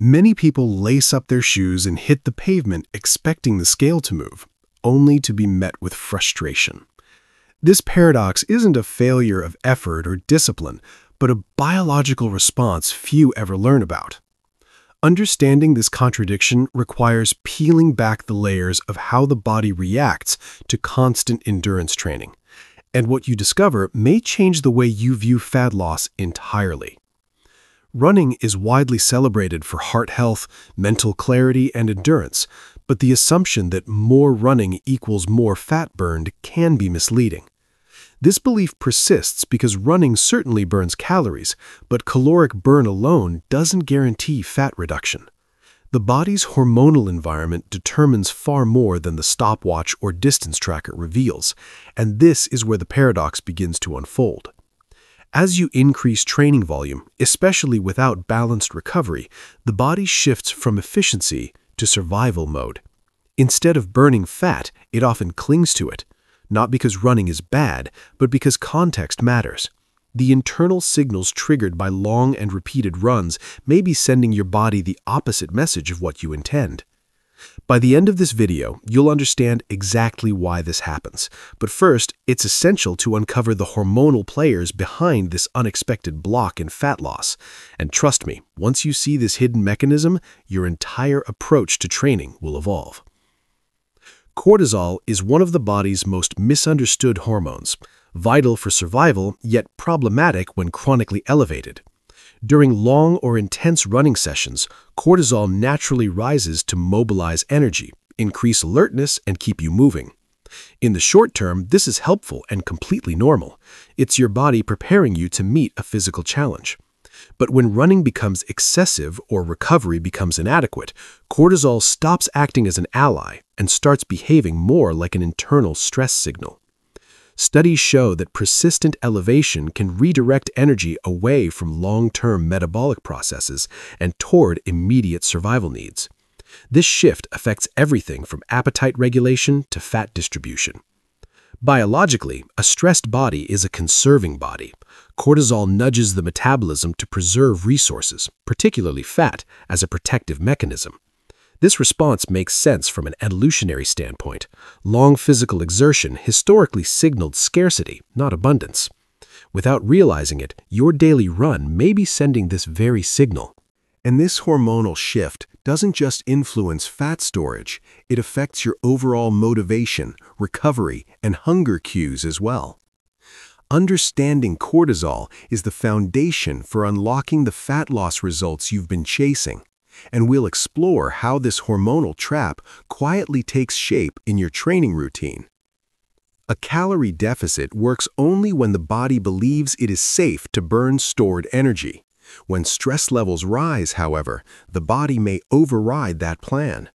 Many people lace up their shoes and hit the pavement expecting the scale to move, only to be met with frustration. This paradox isn't a failure of effort or discipline, but a biological response few ever learn about. Understanding this contradiction requires peeling back the layers of how the body reacts to constant endurance training, and what you discover may change the way you view fat loss entirely. Running is widely celebrated for heart health, mental clarity, and endurance, but the assumption that more running equals more fat burned can be misleading. This belief persists because running certainly burns calories, but caloric burn alone doesn't guarantee fat reduction. The body's hormonal environment determines far more than the stopwatch or distance tracker reveals, and this is where the paradox begins to unfold. As you increase training volume, especially without balanced recovery, the body shifts from efficiency to survival mode. Instead of burning fat, it often clings to it, not because running is bad, but because context matters. The internal signals triggered by long and repeated runs may be sending your body the opposite message of what you intend. By the end of this video, you'll understand exactly why this happens. But first, it's essential to uncover the hormonal players behind this unexpected block in fat loss. And trust me, once you see this hidden mechanism, your entire approach to training will evolve. Cortisol is one of the body's most misunderstood hormones, vital for survival, yet problematic when chronically elevated. During long or intense running sessions, cortisol naturally rises to mobilize energy, increase alertness, and keep you moving. In the short term, this is helpful and completely normal. It's your body preparing you to meet a physical challenge. But when running becomes excessive or recovery becomes inadequate, cortisol stops acting as an ally and starts behaving more like an internal stress signal. Studies show that persistent elevation can redirect energy away from long-term metabolic processes and toward immediate survival needs. This shift affects everything from appetite regulation to fat distribution. Biologically, a stressed body is a conserving body. Cortisol nudges the metabolism to preserve resources, particularly fat, as a protective mechanism. This response makes sense from an evolutionary standpoint. Long physical exertion historically signaled scarcity, not abundance. Without realizing it, your daily run may be sending this very signal. And this hormonal shift doesn't just influence fat storage, it affects your overall motivation, recovery, and hunger cues as well. Understanding cortisol is the foundation for unlocking the fat loss results you've been chasing and we'll explore how this hormonal trap quietly takes shape in your training routine. A calorie deficit works only when the body believes it is safe to burn stored energy. When stress levels rise, however, the body may override that plan.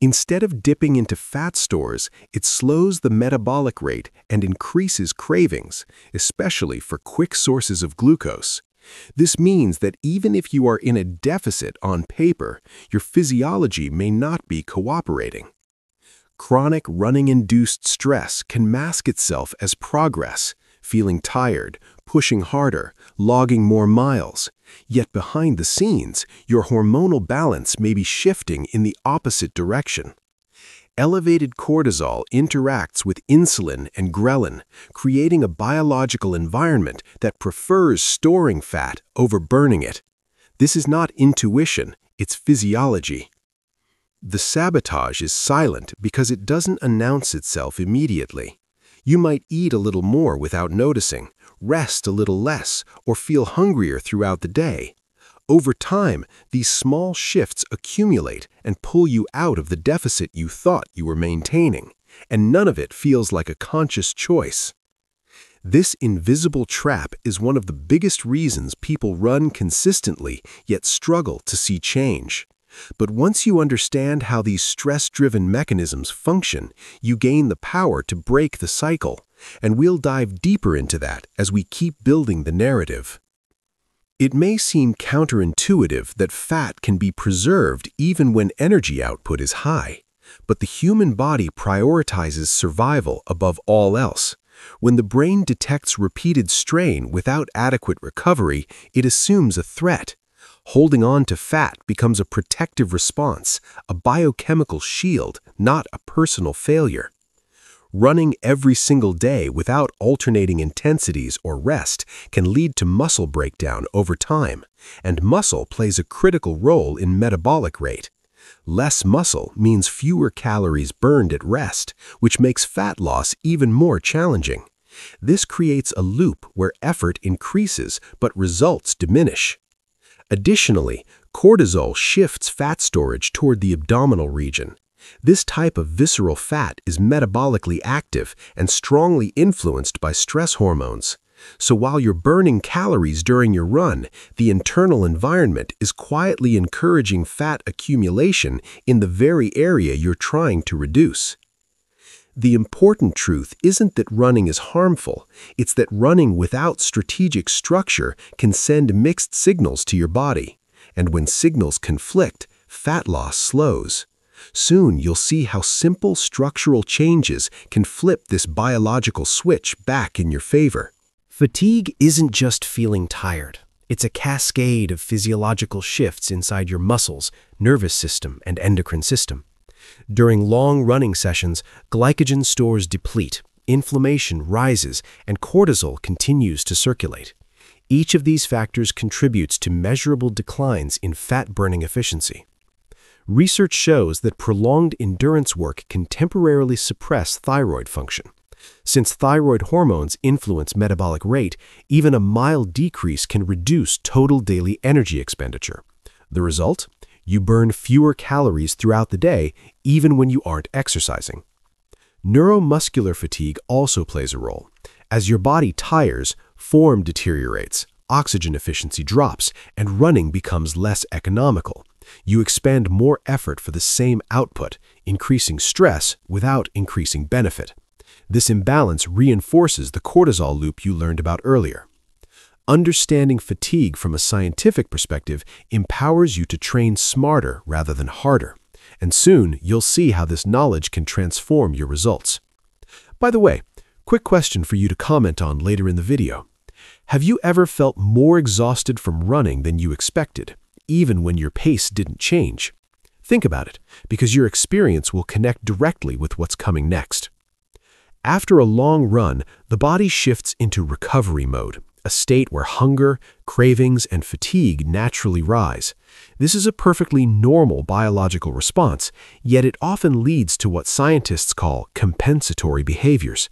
Instead of dipping into fat stores, it slows the metabolic rate and increases cravings, especially for quick sources of glucose. This means that even if you are in a deficit on paper, your physiology may not be cooperating. Chronic running-induced stress can mask itself as progress, feeling tired, pushing harder, logging more miles. Yet behind the scenes, your hormonal balance may be shifting in the opposite direction. Elevated cortisol interacts with insulin and ghrelin, creating a biological environment that prefers storing fat over burning it. This is not intuition, it's physiology. The sabotage is silent because it doesn't announce itself immediately. You might eat a little more without noticing, rest a little less, or feel hungrier throughout the day. Over time, these small shifts accumulate and pull you out of the deficit you thought you were maintaining, and none of it feels like a conscious choice. This invisible trap is one of the biggest reasons people run consistently yet struggle to see change. But once you understand how these stress-driven mechanisms function, you gain the power to break the cycle, and we'll dive deeper into that as we keep building the narrative. It may seem counterintuitive that fat can be preserved even when energy output is high, but the human body prioritizes survival above all else. When the brain detects repeated strain without adequate recovery, it assumes a threat. Holding on to fat becomes a protective response, a biochemical shield, not a personal failure. Running every single day without alternating intensities or rest can lead to muscle breakdown over time, and muscle plays a critical role in metabolic rate. Less muscle means fewer calories burned at rest, which makes fat loss even more challenging. This creates a loop where effort increases but results diminish. Additionally, cortisol shifts fat storage toward the abdominal region. This type of visceral fat is metabolically active and strongly influenced by stress hormones. So while you're burning calories during your run, the internal environment is quietly encouraging fat accumulation in the very area you're trying to reduce. The important truth isn't that running is harmful, it's that running without strategic structure can send mixed signals to your body. And when signals conflict, fat loss slows. Soon you'll see how simple structural changes can flip this biological switch back in your favor. Fatigue isn't just feeling tired. It's a cascade of physiological shifts inside your muscles, nervous system, and endocrine system. During long running sessions, glycogen stores deplete, inflammation rises, and cortisol continues to circulate. Each of these factors contributes to measurable declines in fat-burning efficiency. Research shows that prolonged endurance work can temporarily suppress thyroid function. Since thyroid hormones influence metabolic rate, even a mild decrease can reduce total daily energy expenditure. The result? You burn fewer calories throughout the day, even when you aren't exercising. Neuromuscular fatigue also plays a role. As your body tires, form deteriorates, oxygen efficiency drops, and running becomes less economical. You expend more effort for the same output, increasing stress without increasing benefit. This imbalance reinforces the cortisol loop you learned about earlier. Understanding fatigue from a scientific perspective empowers you to train smarter rather than harder, and soon you'll see how this knowledge can transform your results. By the way, quick question for you to comment on later in the video. Have you ever felt more exhausted from running than you expected, even when your pace didn't change? Think about it, because your experience will connect directly with what's coming next. After a long run, the body shifts into recovery mode, a state where hunger, cravings, and fatigue naturally rise. This is a perfectly normal biological response, yet it often leads to what scientists call compensatory behaviors.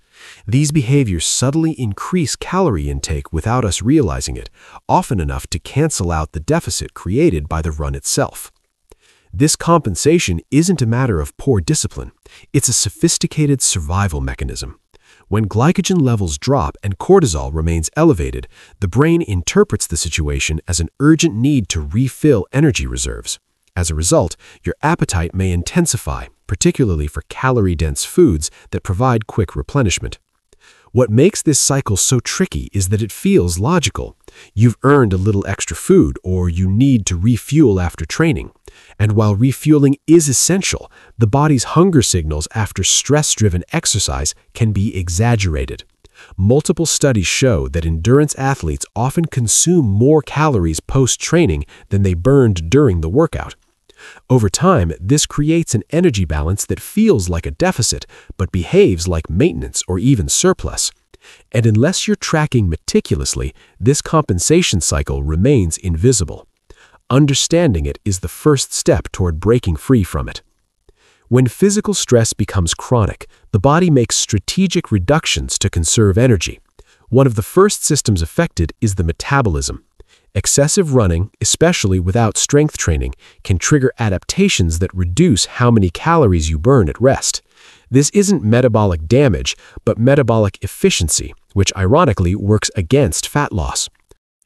These behaviors subtly increase calorie intake without us realizing it, often enough to cancel out the deficit created by the run itself. This compensation isn't a matter of poor discipline. It's a sophisticated survival mechanism. When glycogen levels drop and cortisol remains elevated, the brain interprets the situation as an urgent need to refill energy reserves. As a result, your appetite may intensify, particularly for calorie-dense foods that provide quick replenishment. What makes this cycle so tricky is that it feels logical. You've earned a little extra food or you need to refuel after training. And while refueling is essential, the body's hunger signals after stress-driven exercise can be exaggerated. Multiple studies show that endurance athletes often consume more calories post-training than they burned during the workout. Over time, this creates an energy balance that feels like a deficit but behaves like maintenance or even surplus. And unless you're tracking meticulously, this compensation cycle remains invisible. Understanding it is the first step toward breaking free from it. When physical stress becomes chronic, the body makes strategic reductions to conserve energy. One of the first systems affected is the metabolism. Excessive running, especially without strength training, can trigger adaptations that reduce how many calories you burn at rest. This isn't metabolic damage, but metabolic efficiency, which ironically works against fat loss.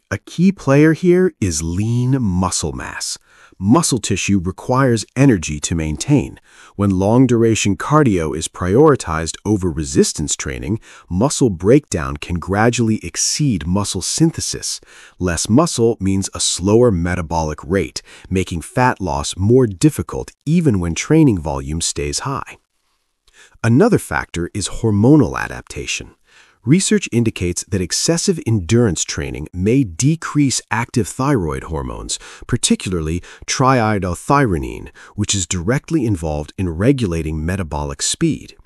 A key player here is lean muscle mass. Muscle tissue requires energy to maintain. When long-duration cardio is prioritized over resistance training, muscle breakdown can gradually exceed muscle synthesis. Less muscle means a slower metabolic rate, making fat loss more difficult even when training volume stays high. Another factor is hormonal adaptation. Research indicates that excessive endurance training may decrease active thyroid hormones, particularly triiodothyronine, which is directly involved in regulating metabolic speed.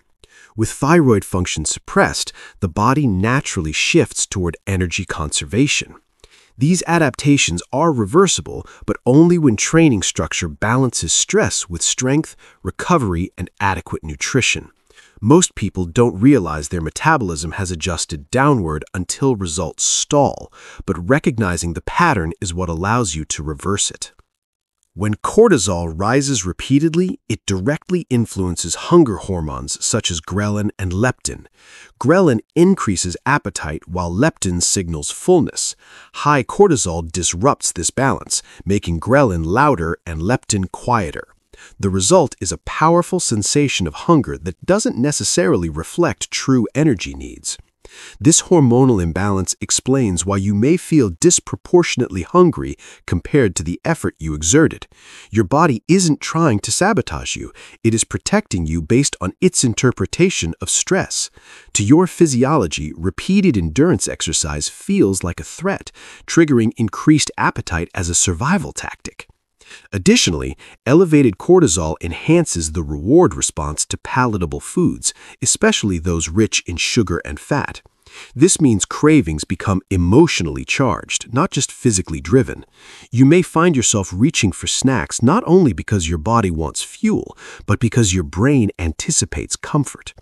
With thyroid function suppressed, the body naturally shifts toward energy conservation. These adaptations are reversible, but only when training structure balances stress with strength, recovery, and adequate nutrition. Most people don't realize their metabolism has adjusted downward until results stall, but recognizing the pattern is what allows you to reverse it. When cortisol rises repeatedly, it directly influences hunger hormones such as ghrelin and leptin. Ghrelin increases appetite while leptin signals fullness. High cortisol disrupts this balance, making ghrelin louder and leptin quieter. The result is a powerful sensation of hunger that doesn't necessarily reflect true energy needs. This hormonal imbalance explains why you may feel disproportionately hungry compared to the effort you exerted. Your body isn't trying to sabotage you, it is protecting you based on its interpretation of stress. To your physiology, repeated endurance exercise feels like a threat, triggering increased appetite as a survival tactic. Additionally, elevated cortisol enhances the reward response to palatable foods, especially those rich in sugar and fat. This means cravings become emotionally charged, not just physically driven. You may find yourself reaching for snacks not only because your body wants fuel, but because your brain anticipates comfort.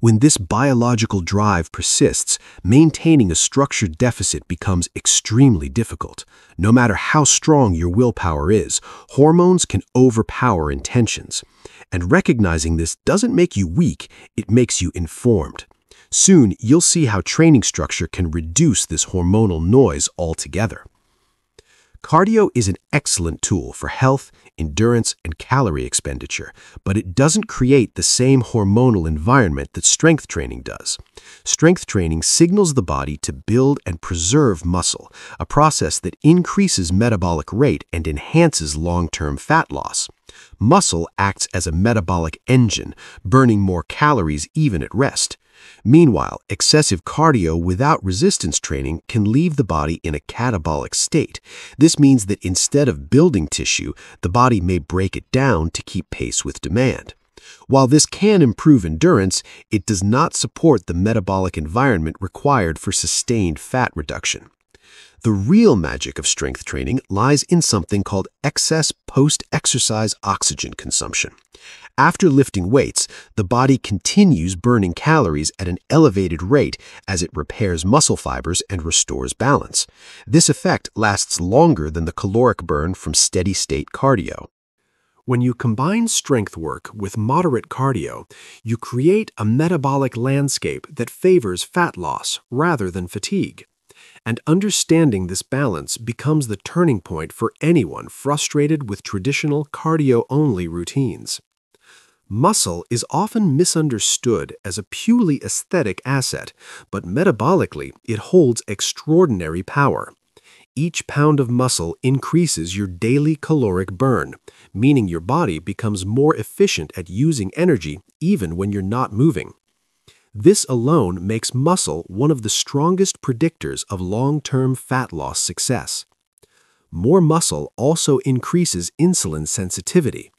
When this biological drive persists, maintaining a structured deficit becomes extremely difficult. No matter how strong your willpower is, hormones can overpower intentions. And recognizing this doesn't make you weak, it makes you informed. Soon, you'll see how training structure can reduce this hormonal noise altogether. Cardio is an excellent tool for health, endurance, and calorie expenditure, but it doesn't create the same hormonal environment that strength training does. Strength training signals the body to build and preserve muscle, a process that increases metabolic rate and enhances long-term fat loss. Muscle acts as a metabolic engine, burning more calories even at rest. Meanwhile, excessive cardio without resistance training can leave the body in a catabolic state. This means that instead of building tissue, the body may break it down to keep pace with demand. While this can improve endurance, it does not support the metabolic environment required for sustained fat reduction. The real magic of strength training lies in something called excess post-exercise oxygen consumption. After lifting weights, the body continues burning calories at an elevated rate as it repairs muscle fibers and restores balance. This effect lasts longer than the caloric burn from steady-state cardio. When you combine strength work with moderate cardio, you create a metabolic landscape that favors fat loss rather than fatigue and understanding this balance becomes the turning point for anyone frustrated with traditional cardio-only routines. Muscle is often misunderstood as a purely aesthetic asset, but metabolically it holds extraordinary power. Each pound of muscle increases your daily caloric burn, meaning your body becomes more efficient at using energy even when you're not moving. This alone makes muscle one of the strongest predictors of long-term fat loss success. More muscle also increases insulin sensitivity.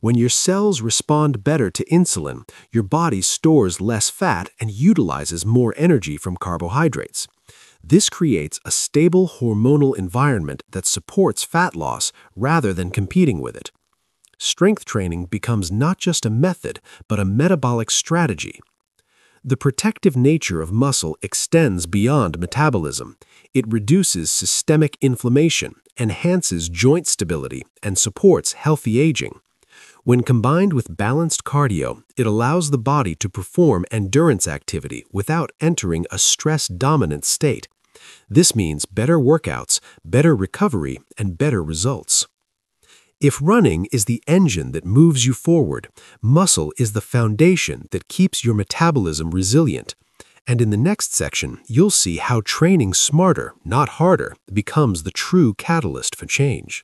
When your cells respond better to insulin, your body stores less fat and utilizes more energy from carbohydrates. This creates a stable hormonal environment that supports fat loss rather than competing with it. Strength training becomes not just a method, but a metabolic strategy. The protective nature of muscle extends beyond metabolism. It reduces systemic inflammation, enhances joint stability, and supports healthy aging. When combined with balanced cardio, it allows the body to perform endurance activity without entering a stress-dominant state. This means better workouts, better recovery, and better results. If running is the engine that moves you forward, muscle is the foundation that keeps your metabolism resilient. And in the next section, you'll see how training smarter, not harder, becomes the true catalyst for change.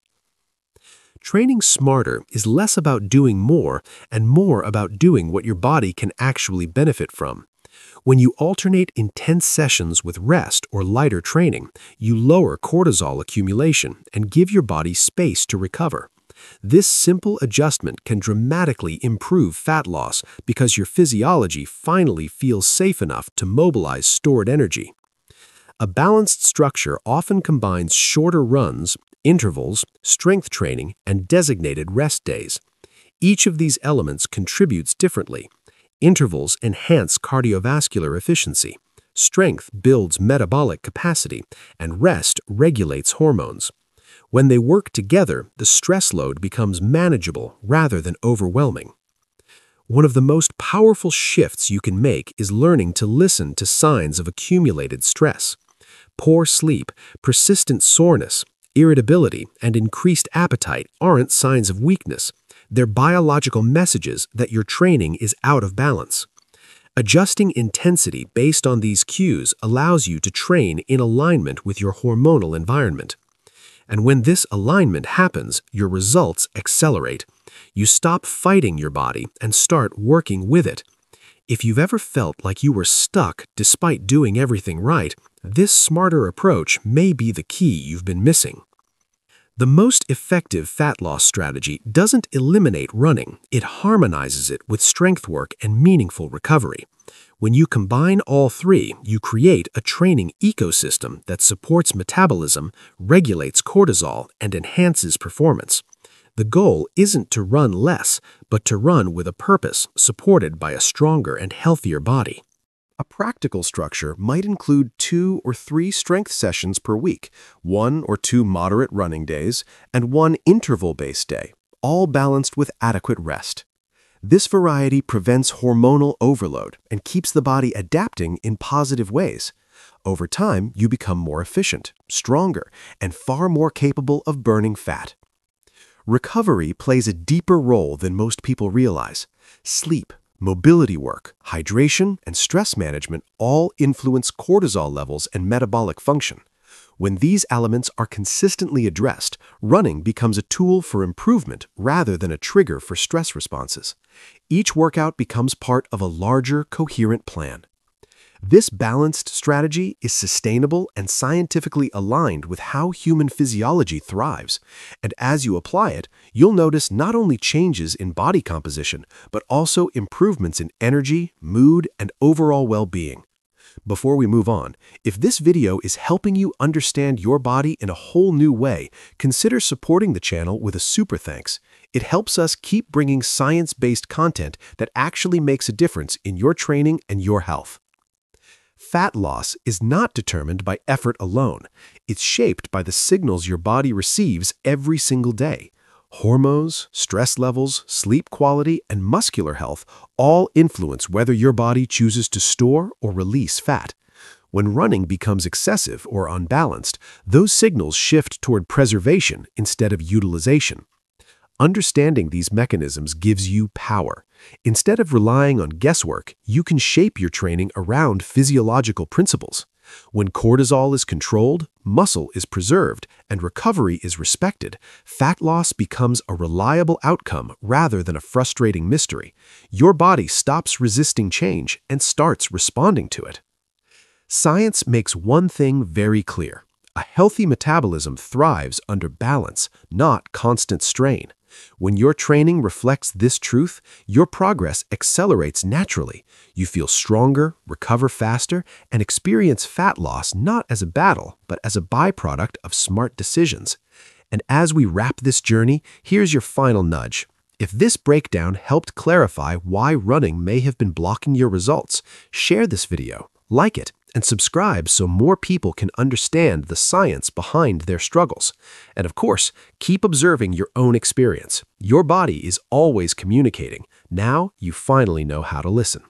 Training smarter is less about doing more and more about doing what your body can actually benefit from. When you alternate intense sessions with rest or lighter training, you lower cortisol accumulation and give your body space to recover. This simple adjustment can dramatically improve fat loss because your physiology finally feels safe enough to mobilize stored energy. A balanced structure often combines shorter runs, intervals, strength training, and designated rest days. Each of these elements contributes differently. Intervals enhance cardiovascular efficiency. Strength builds metabolic capacity, and rest regulates hormones. When they work together, the stress load becomes manageable rather than overwhelming. One of the most powerful shifts you can make is learning to listen to signs of accumulated stress. Poor sleep, persistent soreness, irritability, and increased appetite aren't signs of weakness. They're biological messages that your training is out of balance. Adjusting intensity based on these cues allows you to train in alignment with your hormonal environment. And when this alignment happens, your results accelerate. You stop fighting your body and start working with it. If you've ever felt like you were stuck despite doing everything right, this smarter approach may be the key you've been missing. The most effective fat loss strategy doesn't eliminate running, it harmonizes it with strength work and meaningful recovery. When you combine all three, you create a training ecosystem that supports metabolism, regulates cortisol, and enhances performance. The goal isn't to run less, but to run with a purpose supported by a stronger and healthier body. A practical structure might include two or three strength sessions per week, one or two moderate running days, and one interval-based day, all balanced with adequate rest. This variety prevents hormonal overload and keeps the body adapting in positive ways. Over time, you become more efficient, stronger, and far more capable of burning fat. Recovery plays a deeper role than most people realize. Sleep, mobility work, hydration, and stress management all influence cortisol levels and metabolic function. When these elements are consistently addressed, running becomes a tool for improvement rather than a trigger for stress responses. Each workout becomes part of a larger, coherent plan. This balanced strategy is sustainable and scientifically aligned with how human physiology thrives, and as you apply it, you'll notice not only changes in body composition, but also improvements in energy, mood, and overall well-being. Before we move on, if this video is helping you understand your body in a whole new way, consider supporting the channel with a super thanks. It helps us keep bringing science-based content that actually makes a difference in your training and your health. Fat loss is not determined by effort alone. It's shaped by the signals your body receives every single day. Hormones, stress levels, sleep quality, and muscular health all influence whether your body chooses to store or release fat. When running becomes excessive or unbalanced, those signals shift toward preservation instead of utilization. Understanding these mechanisms gives you power. Instead of relying on guesswork, you can shape your training around physiological principles. When cortisol is controlled, muscle is preserved, and recovery is respected, fat loss becomes a reliable outcome rather than a frustrating mystery. Your body stops resisting change and starts responding to it. Science makes one thing very clear. A healthy metabolism thrives under balance, not constant strain. When your training reflects this truth, your progress accelerates naturally. You feel stronger, recover faster, and experience fat loss not as a battle, but as a byproduct of smart decisions. And as we wrap this journey, here's your final nudge. If this breakdown helped clarify why running may have been blocking your results, share this video, like it, and subscribe so more people can understand the science behind their struggles. And of course, keep observing your own experience. Your body is always communicating. Now you finally know how to listen.